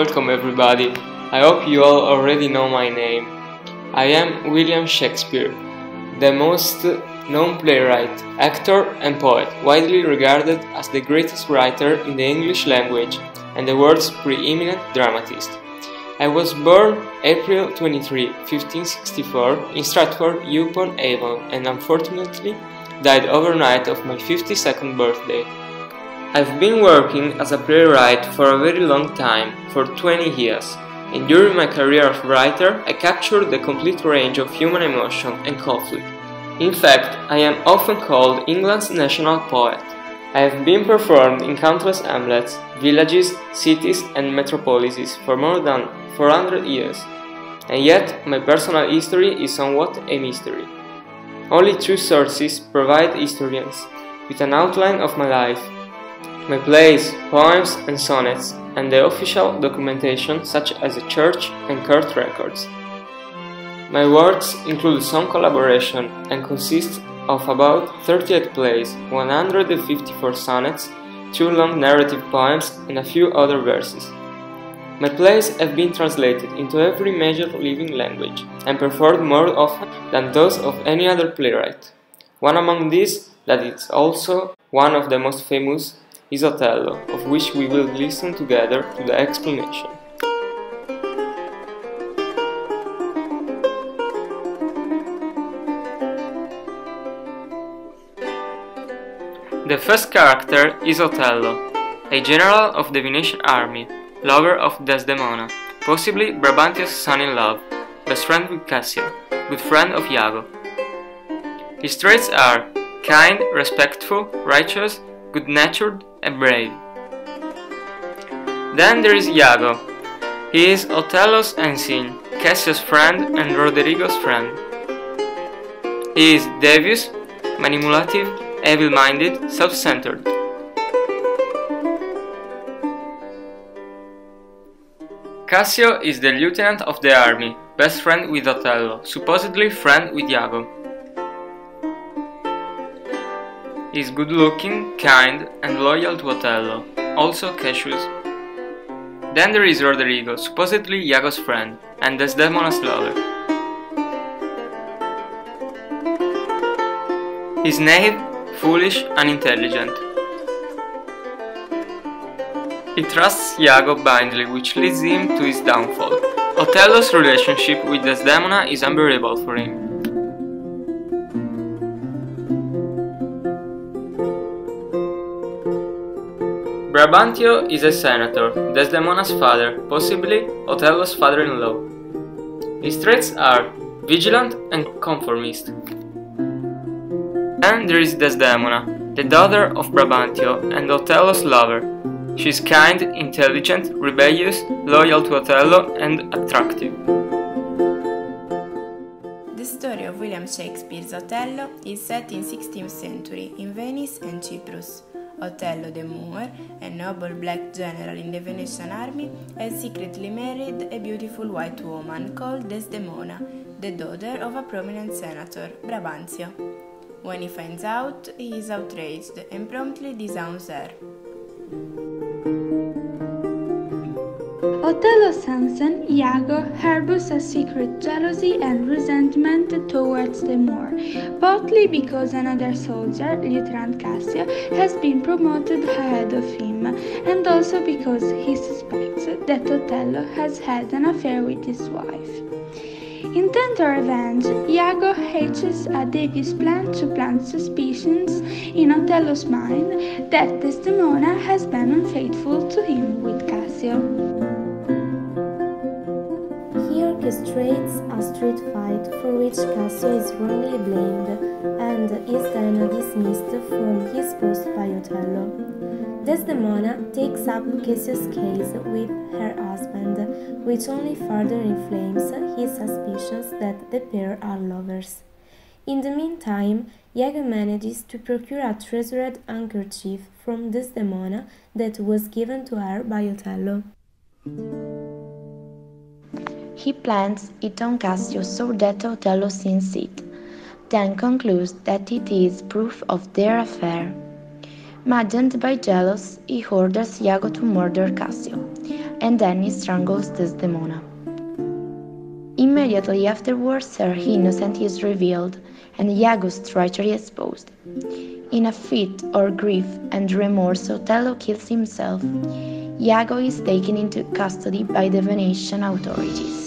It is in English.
Welcome everybody. I hope you all already know my name. I am William Shakespeare, the most known playwright, actor and poet, widely regarded as the greatest writer in the English language and the world's preeminent dramatist. I was born April 23, 1564 in Stratford-upon-Avon and unfortunately died overnight of my 52nd birthday. I've been working as a playwright for a very long time, for 20 years, and during my career as writer I captured the complete range of human emotion and conflict. In fact, I am often called England's national poet. I have been performed in countless hamlets, villages, cities and metropolises for more than 400 years, and yet my personal history is somewhat a mystery. Only two sources provide historians with an outline of my life my plays, poems and sonnets, and the official documentation such as the church and court records. My works include some collaboration and consist of about 38 plays, 154 sonnets, two long narrative poems and a few other verses. My plays have been translated into every major living language and performed more often than those of any other playwright. One among these, that is also one of the most famous, is Otello, of which we will listen together to the explanation. The first character is Otello, a general of the Venetian army, lover of Desdemona, possibly Brabantio's son-in-law, best friend with Cassio, good friend of Iago. His traits are kind, respectful, righteous, good-natured, and brave. Then there is Iago. He is Otello's ensign, Cassio's friend and Roderigo's friend. He is devious, manipulative, evil-minded, self-centered. Cassio is the lieutenant of the army, best friend with Otello, supposedly friend with Iago. He is good looking, kind, and loyal to Otello, also Cassius. Then there is Roderigo, supposedly Iago's friend, and Desdemona's lover. He's naive, foolish, and intelligent. He trusts Iago blindly, which leads him to his downfall. Otello's relationship with Desdemona is unbearable for him. Brabantio is a senator, Desdemona's father, possibly Othello's father-in-law. His traits are vigilant and conformist. Then there is Desdemona, the daughter of Brabantio and Othello's lover. She is kind, intelligent, rebellious, loyal to Othello and attractive. The story of William Shakespeare's Othello is set in 16th century in Venice and Cyprus. Otello the Moor, a noble black general in the Venetian army, has secretly married a beautiful white woman called Desdemona, the daughter of a prominent senator, Brabantio. When he finds out, he is outraged and promptly disowns her. Otello's son, Iago, harbors a secret jealousy and resentment towards the Moor, partly because another soldier, Lieutenant Cassio, has been promoted ahead of him, and also because he suspects that Otello has had an affair with his wife. Intent on revenge, Iago hatches a devious plan to plant suspicions in Otello's mind that Desdemona has been unfaithful to him with Cassio orchestrates a street fight for which Cassio is wrongly blamed and is then dismissed from his post by Otello. Desdemona takes up Cassio's case with her husband, which only further inflames his suspicions that the pair are lovers. In the meantime, Iago manages to procure a treasured handkerchief from Desdemona that was given to her by Otello. He plants it on Cassio so that Otello sees it, then concludes that it is proof of their affair. Maddened by jealousy, he orders Iago to murder Cassio, and then he strangles Desdemona. Immediately afterwards, her innocence is revealed and Iago's treachery exposed. In a fit of grief and remorse, Othello kills himself. Iago is taken into custody by the Venetian authorities.